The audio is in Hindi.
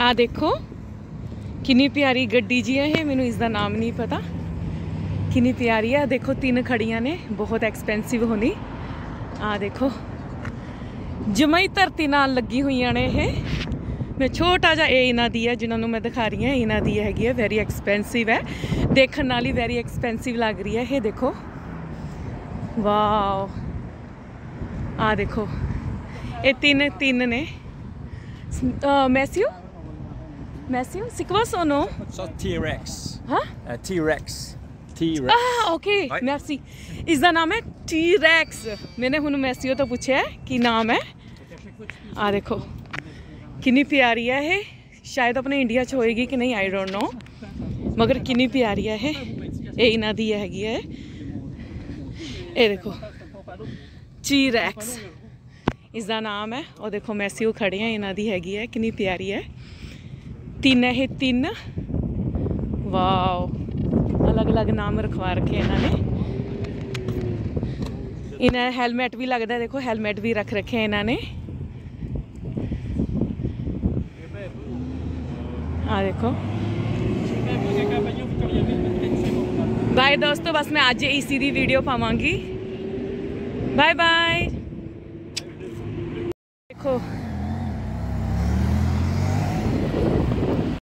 ਆ ਦੇਖੋ, ਕਿੰਨੀ ਪਿਆਰੀ ਗੱਡੀ ਜੀ ਹੈ ਇਹ, ਮੈਨੂੰ ਇਸ ਦਾ ਨਾਮ ਨਹੀਂ ਪਤਾ। ਕਿੰਨੀ ਪਿਆਰੀ ਹੈ ਦੇਖੋ ਤਿੰਨ ਖੜੀਆਂ ਨੇ, ਬਹੁਤ ਐਕਸਪੈਂਸਿਵ ਹੋਣੀ। ਆ ਦੇਖੋ, ਜਮਈ ਧਰਤੀ ਨਾਲ ਲੱਗੀ ਹੋਈਆਂ ਨੇ ਇਹ। ਮੈਂ ਛੋਟਾ ਜਿਹਾ ਇਹ ਇਹਨਾਂ ਦੀ ਹੈ ਜਿਨ੍ਹਾਂ ਨੂੰ ਮੈਂ ਦਿਖਾ ਰਹੀ ਹਾਂ, ਇਹਨਾਂ ਦੀ ਹੈਗੀ ਹੈ ਵੈਰੀ ਐਕਸਪੈਂਸਿਵ ਹੈ ਦੇਖਣ ਨਾਲ ਹੀ ਵੈਰੀ ਐਕਸਪੈਂਸਿਵ ਲੱਗ ਰਹੀ ਹੈ ਇਹ, ਦੇਖੋ। ਵਾਓ। ਆ ਦੇਖੋ, ਇਹ ਤਿੰਨ ਤਿੰਨ ਨੇ। ਮੈਸੀਓ Matthew, c'est quoi son nom? Ça, T-Rex. Hein? Uh, T-Rex. T-Rex. Ah, ok, right. merci. इसका नाम है T-Rex. मैंने हूँ मैसियो तो पूछा है कि नाम है आ देखो किन्नी प्यारी है शायद अपने इंडिया च होएगी कि नहीं आई डोंट नो मगर किन्नी प्यारी है ये इन्हों की हैगी है ये देखो टी रैक्स इसका नाम है और देखो मैसी खड़े हैं इन्हों की हैगी है किन्नी प्यारी है तीन है, तीन। वाह अलग अलग नाम रखवा रखे इन्होंने। इन्हें हेलमेट भी लगता है, देखो, हेलमेट भी रख रखे इन्होंने। हाँ देखो। बाय दोस्तों, बस मैं अज इसी की वीडियो पावगी। बाय बाय देखो